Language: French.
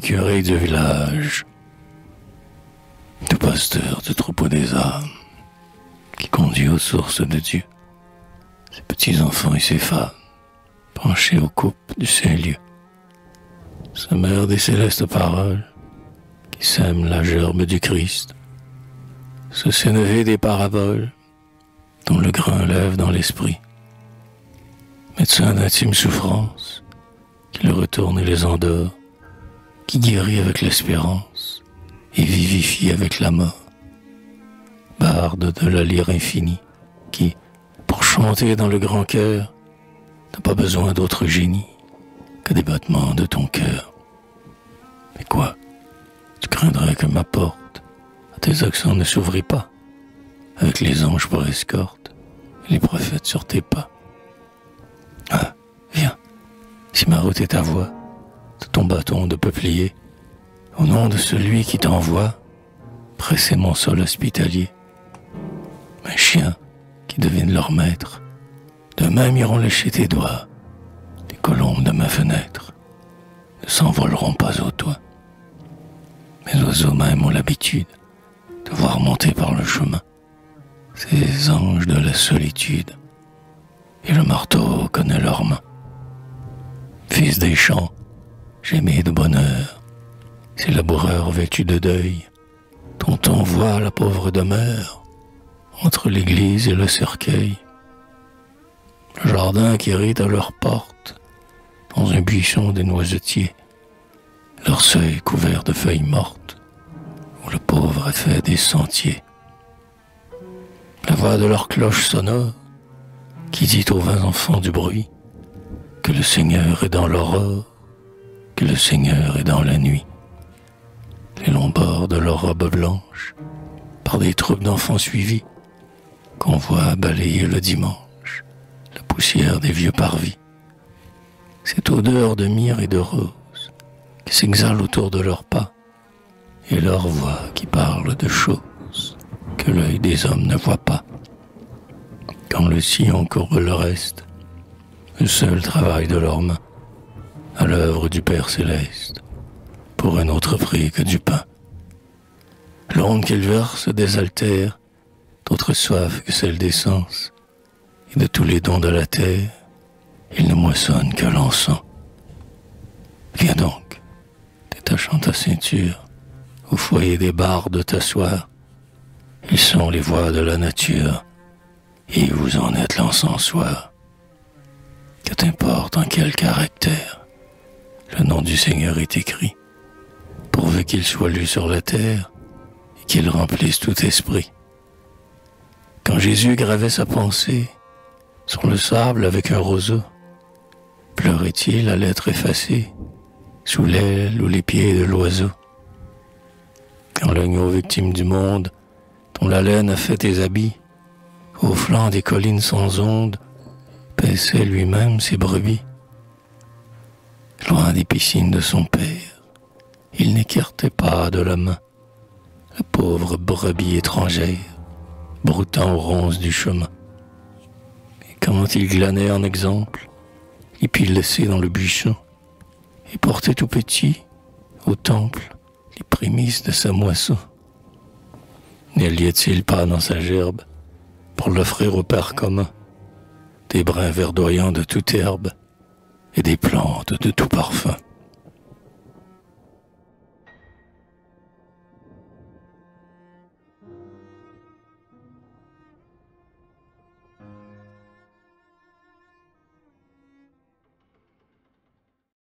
curé du village, tout pasteur du troupeau des âmes, qui conduit aux sources de Dieu, ses petits-enfants et ses femmes, penchés aux coupes du Saint-Lieu. Sa mère des célestes paroles, qui sème la gerbe du Christ, ce sénévé des paraboles, dont le grain lève dans l'esprit, médecin d'intime souffrance, qui le retourne et les endort, qui guérit avec l'espérance et vivifie avec la mort. Barde de la lyre infinie, qui, pour chanter dans le grand cœur, n'a pas besoin d'autre génie que des battements de ton cœur. Mais quoi Tu craindrais que ma porte à tes accents ne s'ouvrit pas, avec les anges pour escorte et les prophètes sur tes pas? Ah, viens, si ma route est ta voix, ton bâton de peuplier, au nom de celui qui t'envoie, presser mon sol hospitalier. Mes chiens qui deviennent leur maître, de même iront lécher tes doigts, les colombes de ma fenêtre ne s'envoleront pas au toit. Mes oiseaux même ont l'habitude de voir monter par le chemin ces anges de la solitude, et le marteau connaît leurs mains. Fils des champs, j'aimais de bonheur, ces laboureurs vêtus de deuil, dont on voit la pauvre demeure entre l'église et le cercueil. Le jardin qui rit à leur porte, dans un buisson des noisetiers, leur seuil couvert de feuilles mortes, où le pauvre a fait des sentiers. La voix de leur cloche sonore, qui dit aux vingt enfants du bruit, que le Seigneur est dans l'aurore, le Seigneur est dans la nuit. Les longs bords de leurs robes blanches, par des troupes d'enfants suivis, qu'on voit balayer le dimanche, la poussière des vieux parvis. Cette odeur de myrrhe et de rose qui s'exhale autour de leurs pas, et leur voix qui parle de choses que l'œil des hommes ne voit pas. Quand le sillon courbe le reste, le seul travail de leurs mains, à l'œuvre du Père céleste, pour un autre prix que du pain. L'onde qu'ils versent désaltère d'autres soifs que celle des sens, et de tous les dons de la terre, ils ne moissonnent que l'encens. Viens donc, détachant ta ceinture, au foyer des bardes t'asseoir. Ils sont les voix de la nature, et vous en êtes l'encensoir. Que t'importe en quel caractère du Seigneur est écrit, pourvu qu'il soit lu sur la terre et qu'il remplisse tout esprit. Quand Jésus gravait sa pensée sur le sable avec un roseau, pleurait-il à l'être effacé sous l'aile ou les pieds de l'oiseau? Quand l'agneau victime du monde, dont la laine a fait tes habits, au flanc des collines sans ondes, paissait lui-même ses brebis. Loin des piscines de son père, il n'écartait pas de la main la pauvre brebis étrangère, broutant aux ronces du chemin. Et quand il glanait en exemple, et puis laissait dans le buisson, et portait tout petit, au temple, les prémices de sa moisson. A-t-il pas dans sa gerbe, pour l'offrir au Père commun, des brins verdoyants de toute herbe? Et des plantes de tout parfum